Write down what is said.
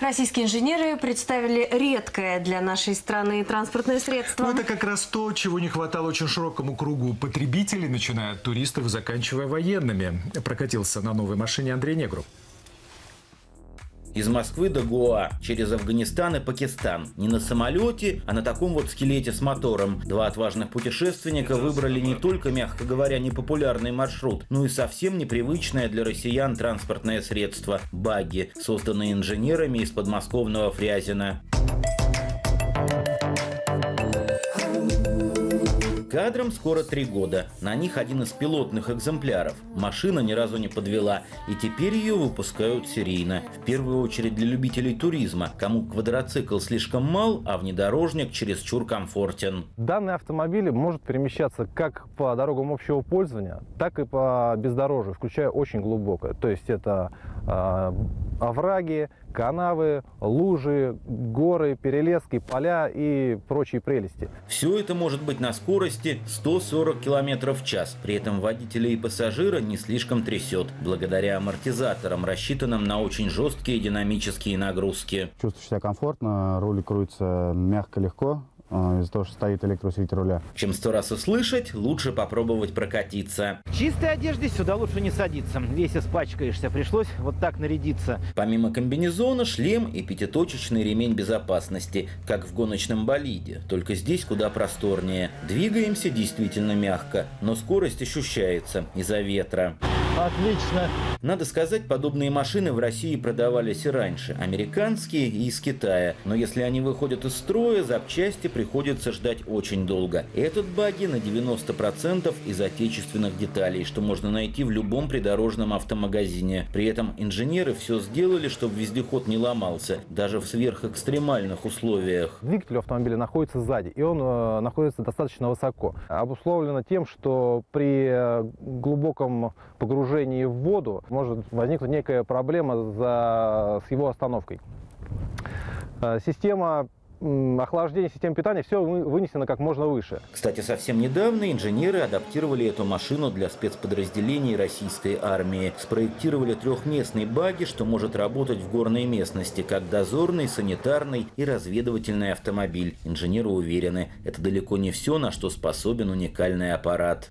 Российские инженеры представили редкое для нашей страны транспортное средство. Ну, это как раз то, чего не хватало очень широкому кругу потребителей, начиная от туристов заканчивая военными. Прокатился на новой машине Андрей Негров. Из Москвы до Гоа, через Афганистан и Пакистан. Не на самолете, а на таком вот скелете с мотором. Два отважных путешественника выбрали не только, мягко говоря, непопулярный маршрут, но и совсем непривычное для россиян транспортное средство – багги, созданные инженерами из подмосковного Фрязина. Кадрам скоро три года. На них один из пилотных экземпляров. Машина ни разу не подвела, и теперь ее выпускают серийно. В первую очередь для любителей туризма, кому квадроцикл слишком мал, а внедорожник чересчур комфортен. Данный автомобиль может перемещаться как по дорогам общего пользования, так и по бездорожью, включая очень глубокое. То есть это э, овраги, канавы, лужи, горы, перелески, поля и прочие прелести. Все это может быть на скорости 140 км в час. При этом водителя и пассажира не слишком трясет, благодаря амортизаторам, рассчитанным на очень жесткие динамические нагрузки. Чувствую себя комфортно, руль крутится мягко, легко. А, из-за того, что стоит электроусилитель руля. Чем сто раз услышать, лучше попробовать прокатиться. В чистой одежде сюда лучше не садиться. Весь испачкаешься. Пришлось вот так нарядиться. Помимо комбинезона, шлем и пятиточечный ремень безопасности, как в гоночном болиде. Только здесь куда просторнее. Двигаемся действительно мягко, но скорость ощущается из-за ветра. Отлично. Надо сказать, подобные машины в России продавались и раньше. Американские и из Китая. Но если они выходят из строя, запчасти приходится ждать очень долго. Этот баги на 90% из отечественных деталей, что можно найти в любом придорожном автомагазине. При этом инженеры все сделали, чтобы вездеход не ломался, даже в сверхэкстремальных условиях. Двигатель автомобиля находится сзади, и он э, находится достаточно высоко. Обусловлено тем, что при э, глубоком погружении в воду может возникнуть некая проблема за, с его остановкой. Э, система охлаждение системы питания, все вынесено как можно выше. Кстати, совсем недавно инженеры адаптировали эту машину для спецподразделений российской армии. Спроектировали трехместный баги, что может работать в горной местности, как дозорный, санитарный и разведывательный автомобиль. Инженеры уверены, это далеко не все, на что способен уникальный аппарат.